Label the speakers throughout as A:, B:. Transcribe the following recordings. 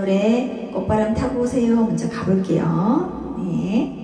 A: 노래 꽃바람 타고 오세요 먼저 가볼게요. 네.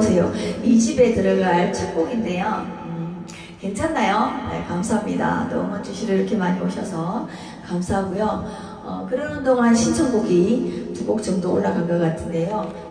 B: 들어오세요. 이
A: 집에 들어갈 첫 곡인데요. 음, 괜찮나요? 네, 감사합니다. 너무 주시러 이렇게 많이 오셔서 감사하고요. 어, 그러는 동안 신청곡이 두 곡 정도 올라간 것 같은데요.